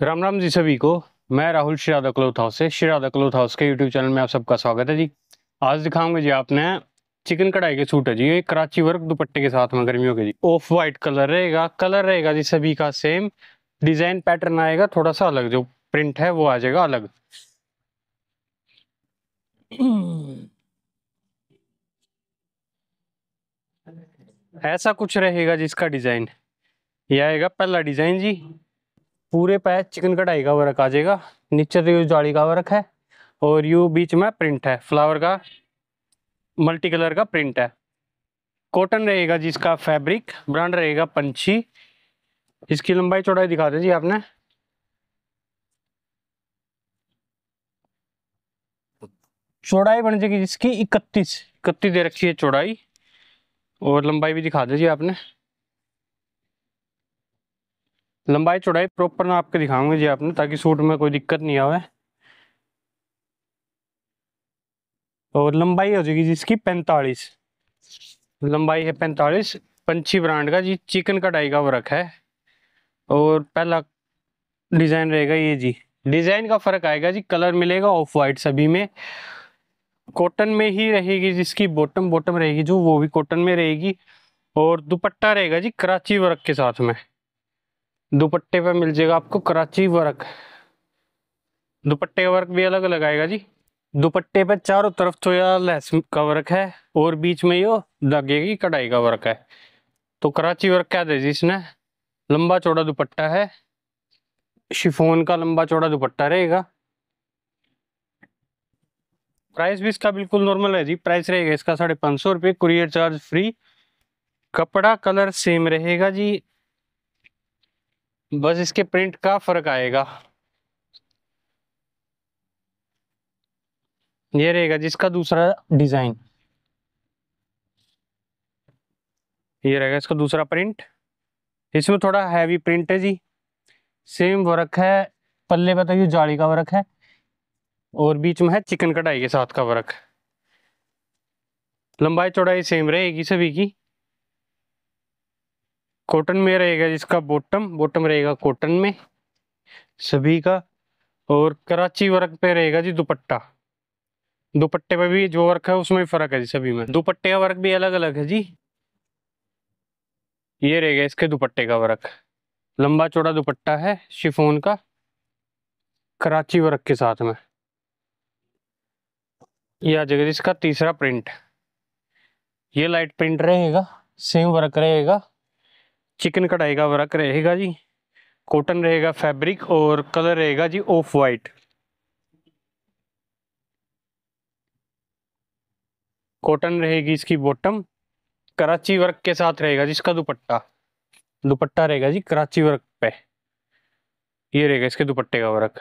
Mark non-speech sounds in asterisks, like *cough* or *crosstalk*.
राम राम जी सभी को। मैं राहुल शिरादा क्लोथ हाउस से शिरादा क्लोथ हाउस के यूट्यूब चैनल में आप सबका स्वागत है जी। आज दिखाऊँगे जी आपने चिकन कढ़ाई के सूट है जी। ये कराची वर्क दुपट्टे के साथ में गर्मियों के जी। ऑफ़ वाइट कलर रहेगा कलर रहेगा जी सभी का सेम डिज़ाइन पैटर्न आएगा, थोड़ा सा अलग, जो प्रिंट है वो आ जाएगा अलग। *clears throat* ऐसा कुछ रहेगा जिसका डिज़ाइन ये आएगा पहला डिज़ाइन जी। पूरे पे चिकन कढ़ाई का वर्क आ जाएगा। नीचे तो यू जाली का वर्क है और यू बीच में प्रिंट है। फ्लावर का मल्टी कलर का प्रिंट है। कॉटन रहेगा जिसका फैब्रिक ब्रांड रहेगा पंछी। इसकी लंबाई चौड़ाई दिखा दीजिए आपने। चौड़ाई बन जाएगी जिसकी इकतीस। इकतीस दे रखी है चौड़ाई। और लंबाई भी दिखा दीजिए आपने। लंबाई चौड़ाई प्रॉपर ना आपके दिखाऊँगे जी आपने, ताकि सूट में कोई दिक्कत नहीं आवे। और लंबाई हो जाएगी जिसकी पैंतालीस। लंबाई है पैंतालीस, पंछी ब्रांड का जी, चिकन कढ़ाई का वर्क है। और पहला डिज़ाइन रहेगा ये जी। डिज़ाइन का फ़र्क आएगा जी, कलर मिलेगा ऑफ़ वाइट सभी में। कॉटन में ही रहेगी जिसकी बॉटम बॉटम रहेगी जो, वो भी कॉटन में रहेगी। और दुपट्टा रहेगा जी, कराची वर्क के साथ में। दुपट्टे पे मिल जाएगा आपको कराची वर्क। दुपट्टे वर्क भी अलग अलग आएगा जी। दुपट्टे पे चारों तरफ़ तो या लेस का वर्क है, और बीच में यो धागे की कढ़ाई का वर्क है। तो कराची वर्क क्या दे जी इसने? लंबा चौड़ा दुपट्टा है। शिफोन का लंबा चौड़ा दुपट्टा रहेगा। प्राइस भी इसका बिल्कुल नॉर्मल है जी। प्राइस रहेगा इसका साढ़े पाँच सौ रुपये। Courier charge free. कपड़ा कलर सेम रहेगा जी। बस इसके प्रिंट का फ़र्क आएगा। ये रहेगा जिसका दूसरा डिज़ाइन ये रहेगा इसका दूसरा प्रिंट इसमें थोड़ा हैवी प्रिंट है जी। सेम वर्क है। पल्ले पे तो जाली का वर्क है। और बीच में है चिकन कढ़ाई के साथ का वर्क लंबाई चौड़ाई सेम रहेगी सभी की। कॉटन में रहेगा जिसका बॉटम बॉटम रहेगा कॉटन में, सभी का, और कराची वर्क पे रहेगा जी दुपट्टा। दुपट्टे पे भी जो वर्क है उसमें फ़र्क है जी सभी में। दुपट्टे का वर्क भी अलग अलग है जी। ये रहेगा इसके दुपट्टे का वर्क। लंबा चौड़ा दुपट्टा है शिफोन का, कराची वर्क के साथ में। यह आ जाएगा इसका तीसरा प्रिंट ये लाइट प्रिंट रहेगा सेम वर्क रहेगा। चिकन कढ़ाई का वर्क रहेगा जी, कॉटन रहेगा फैब्रिक और कलर रहेगा जी ऑफ़ वाइट। कॉटन रहेगी इसकी बॉटम, कराची वर्क के साथ रहेगा जी इसका दुपट्टा। दुपट्टा रहेगा जी कराची वर्क पे। ये रहेगा इसके दुपट्टे का वर्क।